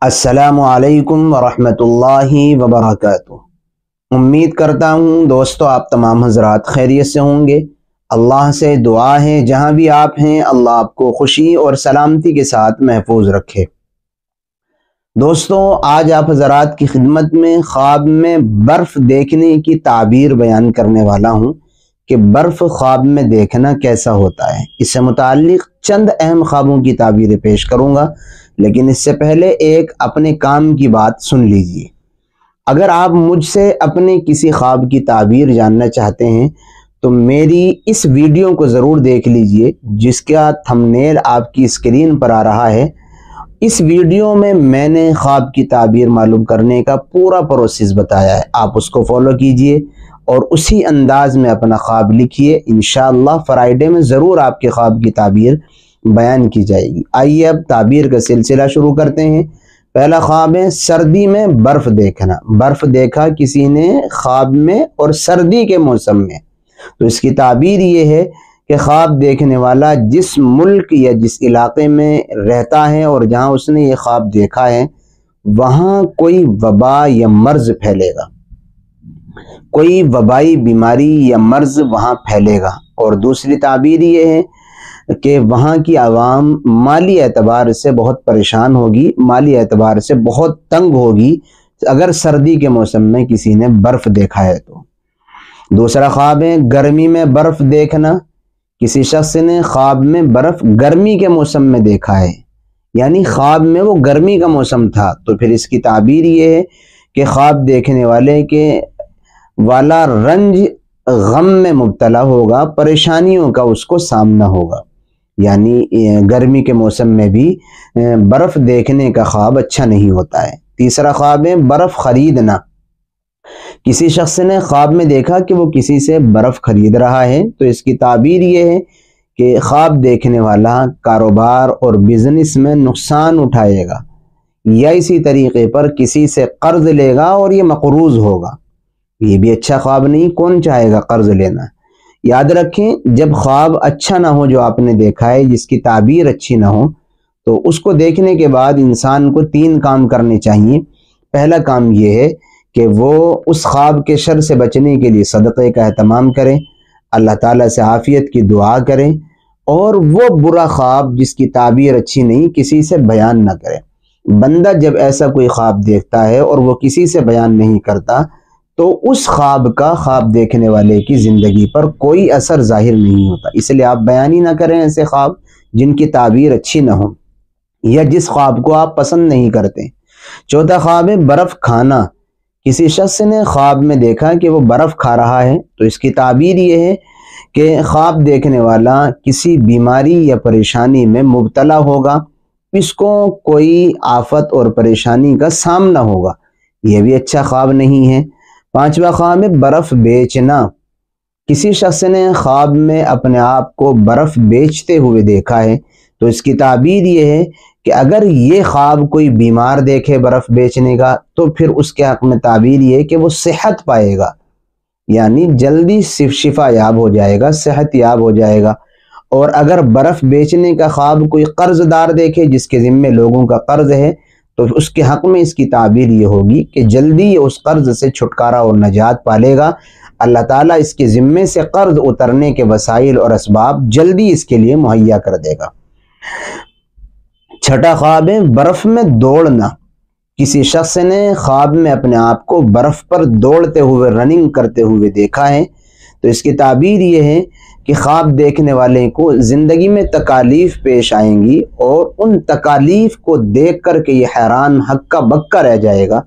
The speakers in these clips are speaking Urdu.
السلام علیکم ورحمۃ اللہ وبرکاتہ۔ امید کرتا ہوں دوستو آپ تمام حضرات خیریت سے ہوں گے۔ اللہ سے دعا ہے، جہاں بھی آپ ہیں، اللہ آپ کو خوشی اور سلامتی کے ساتھ محفوظ رکھے۔ دوستو، آج آپ حضرات کی خدمت میں خواب میں برف دیکھنے کی تعبیر بیان کرنے والا ہوں۔ کہ برف خواب میں دیکھنا کیسا ہوتا ہے۔ اس سے متعلق چند اہم خوابوں کی تعبیریں پیش کروں گا، لیکن اس سے پہلے ایک اپنے کام کی بات سن لیجیے۔ اگر آپ مجھ سے اپنے کسی خواب کی تعبیر جاننا چاہتے ہیں، تو میری اس ویڈیو کو ضرور دیکھ لیجیے، جس کا تھمنیل آپ کی اسکرین پر آ رہا ہے۔ اس ویڈیو میں میں نے خواب کی تعبیر معلوم کرنے کا پورا پروسیس بتایا ہے۔ آپ اس کو فالو کیجیے۔ اور اسی انداز میں اپنا خواب لکھیے۔ انشاءاللہ فرائیڈے میں ضرور آپ کے خواب کی تعبیر بیان کی جائے گی۔ آئیے اب تعبیر کا سلسلہ شروع کرتے ہیں۔ پہلا خواب ہے، سردی میں برف دیکھنا۔ برف دیکھا کسی نے خواب میں اور سردی کے موسم میں۔ تو اس کی تعبیر یہ ہے کہ خواب دیکھنے والا جس ملک یا جس علاقے میں رہتا ہے اور جہاں اس نے یہ خواب دیکھا ہے، وہاں کوئی وبا یا مرض پھیلے گا۔ کوئی وبائی بیماری یا مرض وہاں پھیلے گا۔ اور دوسری تعبیر یہ ہے کہ وہاں کی عوام مالی اعتبار سے بہت پریشان ہوگی، مالی اعتبار سے بہت تنگ ہوگی اگر سردی کے موسم میں کسی نے برف دیکھا ہے تو۔ دوسرا خواب ہے گرمی میں برف دیکھنا۔ کسی شخص نے خواب میں برف گرمی کے موسم میں دیکھا ہے یعنی خواب میں وہ گرمی کا موسم تھا۔ تو پھر اس کی تعبیر یہ ہے کہ خواب دیکھنے والے کے والا رنج غم میں مبتلا ہوگا، پریشانیوں کا اس کو سامنا ہوگا۔ یعنی گرمی کے موسم میں بھی برف دیکھنے کا خواب اچھا نہیں ہوتا ہے۔ تیسرا خواب ہے، برف خریدنا۔ کسی شخص نے خواب میں دیکھا کہ وہ کسی سے برف خرید رہا ہے، تو اس کی تعبیر یہ ہے کہ خواب دیکھنے والا کاروبار اور بزنس میں نقصان اٹھائے گا۔ یا اسی طریقے پر کسی سے قرض لے گا اور یہ مقروض ہوگا۔ یہ بھی اچھا خواب نہیں، کون چاہے گا قرض لینا؟ یاد رکھیں، جب خواب اچھا نہ ہو جو آپ نے دیکھا ہے، جس کی تعبیر اچھی نہ ہو، تو اس کو دیکھنے کے بعد انسان کو تین کام کرنے چاہیے۔ پہلا کام یہ ہے کہ وہ اس خواب کے شر سے بچنے کے لیے صدقے کا اہتمام کریں اللہ تعالیٰ سے عافیت کی دعا کریں اور وہ برا خواب جس کی تعبیر اچھی نہیں، کسی سے بیان نہ کریں بندہ جب ایسا کوئی خواب دیکھتا ہے اور وہ کسی سے بیان نہیں کرتا تو اس خواب کا خواب دیکھنے والے کی زندگی پر کوئی اثر ظاہر نہیں ہوتا۔ اس لیے آپ بیان ہی نہ کریں ایسے خواب جن کی تعبیر اچھی نہ ہو یا جس خواب کو آپ پسند نہیں کرتے۔ چوتھا خواب ہے برف کھانا۔ کسی شخص نے خواب میں دیکھا کہ وہ برف کھا رہا ہے تو اس کی تعبیر یہ ہے کہ خواب دیکھنے والا کسی بیماری یا پریشانی میں مبتلا ہوگا۔ اس کو کوئی آفت اور پریشانی کا سامنا ہوگا۔ یہ بھی اچھا خواب نہیں ہے۔ پانچواں خواب میں برف بیچنا۔ کسی شخص نے خواب میں اپنے آپ کو برف بیچتے ہوئے دیکھا ہے تو اس کی تعبیر یہ ہے کہ اگر یہ خواب کوئی بیمار دیکھے برف بیچنے کا تو پھر اس کے حق میں تعبیر یہ ہے کہ وہ صحت پائے گا۔ یعنی جلدی صرف شفا یاب ہو جائے گا، صحت یاب ہو جائے گا۔ اور اگر برف بیچنے کا خواب کوئی قرض دار دیکھے، جس کے ذمے لوگوں کا قرض ہے تو اس کے حق میں اس کی تعبیر یہ ہوگی کہ جلدی یہ اس قرض سے چھٹکارا اور نجات پالے گا۔ اللہ تعالیٰ اس کے ذمے سے قرض اترنے کے وسائل اور اسباب جلدی اس کے لیے مہیا کر دے گا۔ چھٹا خواب ہے، برف میں دوڑنا۔ کسی شخص نے خواب میں اپنے آپ کو برف پر دوڑتے ہوئے رننگ کرتے ہوئے دیکھا ہے۔ تو اس کی تعبیر یہ ہے کہ خواب دیکھنے والے کو زندگی میں تکالیف پیش آئیں گی اور ان تکالیف کو دیکھ کر کے یہ حیران حقہ بکا رہ جائے گا۔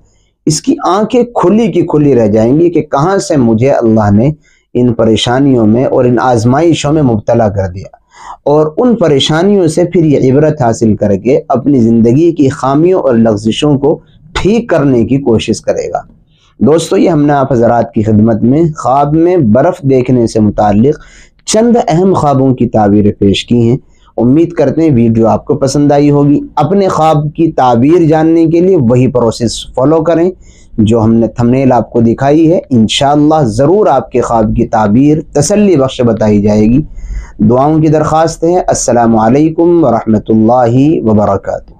اس کی آنکھیں کھلی کی کھلی رہ جائیں گی کہ کہاں سے مجھے اللہ نے ان پریشانیوں میں اور ان آزمائشوں میں مبتلا کر دیا۔ اور ان پریشانیوں سے پھر یہ عبرت حاصل کر کے اپنی زندگی کی خامیوں اور لغزشوں کو ٹھیک کرنے کی کوشش کرے گا۔ دوستو، یہ ہم نے آپ حضرات کی خدمت میں خواب میں برف دیکھنے سے متعلق چند اہم خوابوں کی تعبیریں پیش کی ہیں۔ امید کرتے ہیں ویڈیو آپ کو پسند آئی ہوگی۔ اپنے خواب کی تعبیر جاننے کے لیے وہی پروسیس فالو کریں جو ہم نے تھمنیل آپ کو دکھائی ہے۔ انشاءاللہ ضرور آپ کے خواب کی تعبیر تسلی بخش بتائی جائے گی۔ دعاؤں کی درخواست ہے۔ السلام علیکم ورحمۃ اللہ وبرکاتہ۔